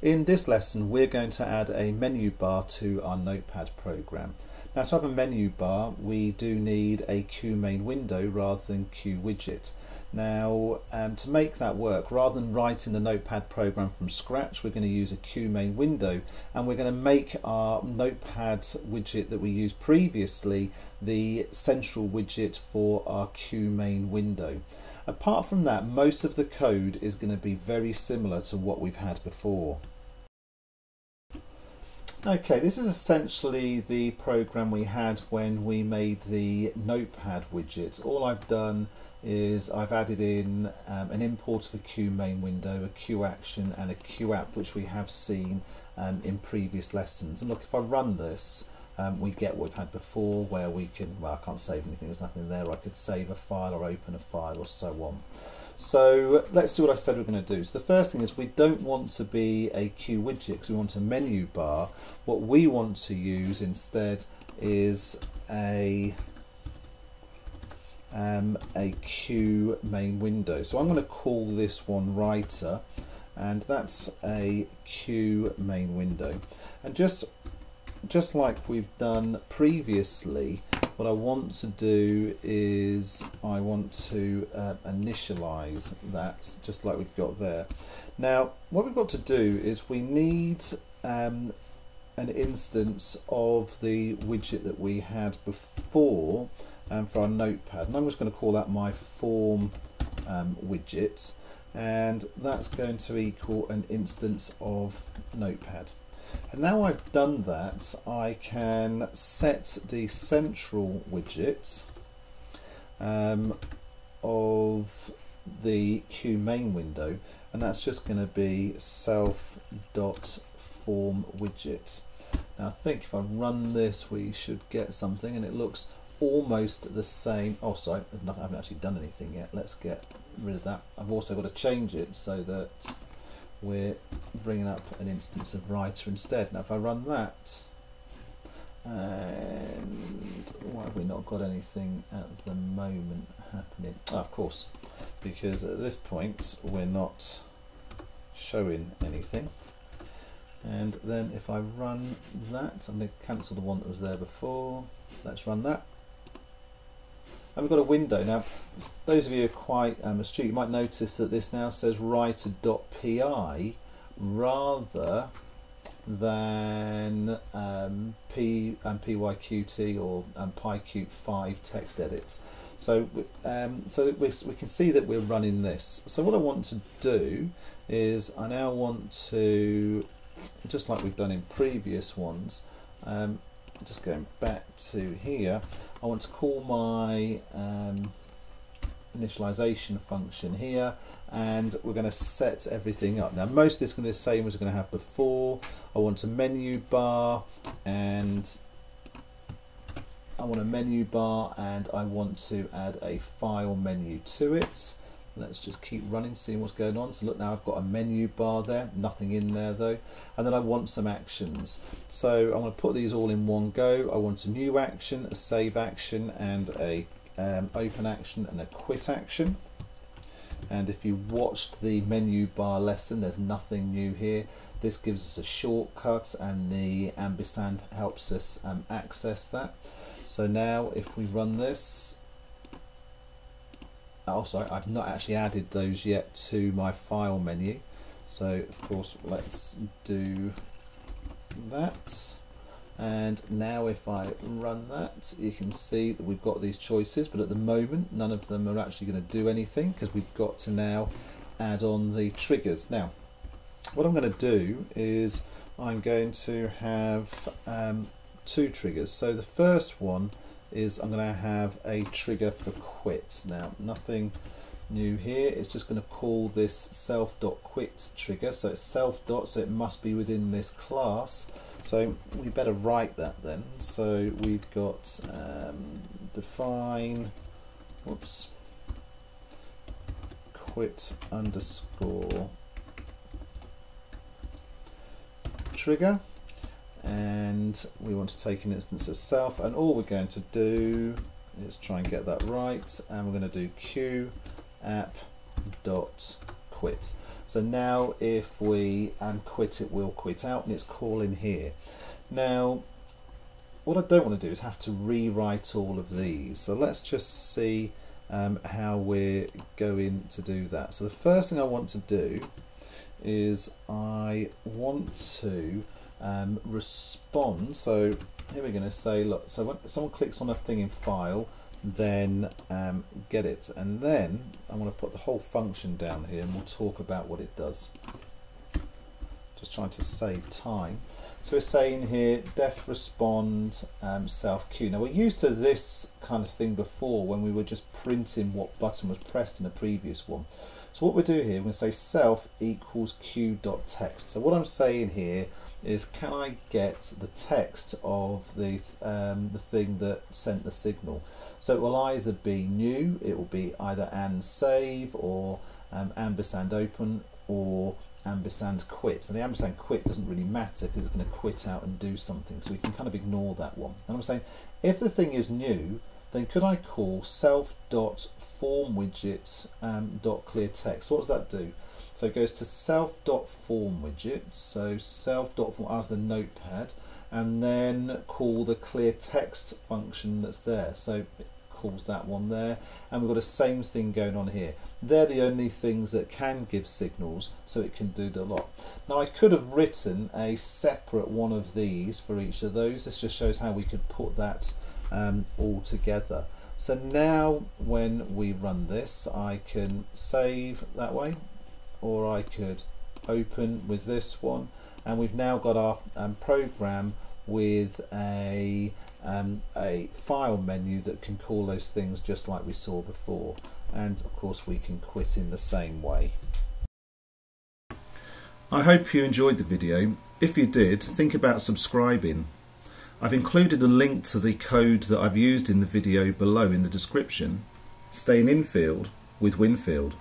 In this lesson we're going to add a menu bar to our notepad program. Now to have a menu bar we do need a Q main window rather than Q widget. Now um, to make that work rather than writing the notepad program from scratch we're going to use a Q main window and we're going to make our notepad widget that we used previously the central widget for our Q main window. Apart from that, most of the code is going to be very similar to what we've had before. Okay, this is essentially the program we had when we made the notepad widget. All I've done is I've added in um, an import of a Q main window, a Q action and a Q app which we have seen um, in previous lessons. And look, if I run this, um, we get what we've had before where we can, well I can't save anything, there's nothing there, I could save a file or open a file or so on. So let's do what I said we're going to do. So the first thing is we don't want to be a Q widget because we want a menu bar. What we want to use instead is a um, a Q main window. So I'm going to call this one writer and that's a Q main window. And just just like we've done previously, what I want to do is I want to uh, initialize that just like we've got there. Now what we've got to do is we need um, an instance of the widget that we had before um, for our notepad and I'm just going to call that my form um, widget and that's going to equal an instance of notepad. And now I've done that, I can set the central widget um, of the Q main window, and that's just going to be self dot form widget. Now I think if I run this, we should get something, and it looks almost the same. Oh, sorry, I haven't actually done anything yet. Let's get rid of that. I've also got to change it so that we're bringing up an instance of writer instead. Now if I run that, and why have we not got anything at the moment happening? Oh, of course, because at this point we're not showing anything. And then if I run that, I'm going to cancel the one that was there before. Let's run that and we've got a window. Now, those of you who are quite um, astute, you might notice that this now says writer.py rather than um, P and PYQT or um, PyQt5 text edits. So, um, so we, we can see that we're running this. So what I want to do is I now want to, just like we've done in previous ones, um, just going back to here, I want to call my um, initialization function here and we're going to set everything up. Now most of this is going to be the same as we're going to have before. I want a menu bar and I want a menu bar and I want to add a file menu to it. Let's just keep running, seeing what's going on. So look now I've got a menu bar there, nothing in there though. And then I want some actions. So I'm going to put these all in one go. I want a new action, a save action and a um, open action and a quit action. And if you watched the menu bar lesson, there's nothing new here. This gives us a shortcut and the ampersand helps us um, access that. So now if we run this, also I've not actually added those yet to my file menu. So of course let's do that. And now if I run that you can see that we've got these choices but at the moment none of them are actually going to do anything because we've got to now add on the triggers. Now what I'm going to do is I'm going to have um, two triggers. So the first one is I'm going to have a trigger for quit. Now nothing new here, it's just going to call this self.quit trigger. So it's self dot, so it must be within this class. So we better write that then. So we've got um, define, whoops, quit underscore trigger and we want to take an instance of self and all we're going to do is try and get that right and we're going to do q app dot quit. So now if we um, quit it, we'll quit out and it's calling here. Now, what I don't want to do is have to rewrite all of these. So let's just see um, how we're going to do that. So the first thing I want to do is I want to um, respond. So here we're going to say, look, so when someone clicks on a thing in file, then um, get it. And then I'm going to put the whole function down here and we'll talk about what it does. Just trying to save time. So we're saying here def respond um, self queue. Now we're used to this kind of thing before when we were just printing what button was pressed in the previous one. So what we do here, we're going to say self equals queue dot text. So what I'm saying here is can I get the text of the um, the thing that sent the signal? So it will either be new, it will be either and save or um, open or ampersand quit. And the ampersand quit doesn't really matter because it's going to quit out and do something. So we can kind of ignore that one. And I'm saying if the thing is new, then could I call self dot form widget um, dot clear text? So what does that do? So it goes to self dot form. So self dot form as the notepad, and then call the clear text function that's there. So calls that one there. And we've got the same thing going on here. They're the only things that can give signals so it can do the lot. Now I could have written a separate one of these for each of those. This just shows how we could put that um, all together. So now when we run this I can save that way or I could open with this one. And we've now got our um, program with a um, a file menu that can call those things just like we saw before and of course we can quit in the same way. I hope you enjoyed the video. If you did, think about subscribing. I've included a link to the code that I've used in the video below in the description. Stay in infield with Winfield.